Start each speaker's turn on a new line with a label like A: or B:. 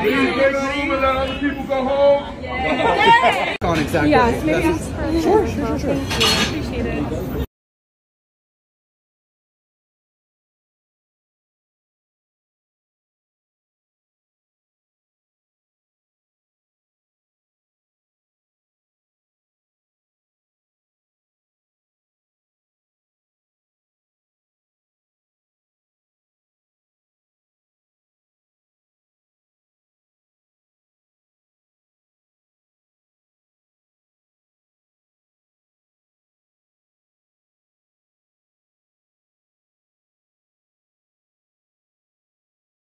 A: Please.
B: On exactly.
C: Yeah, maybe ask for Sure, sure, sure. Thank you. Appreciate it.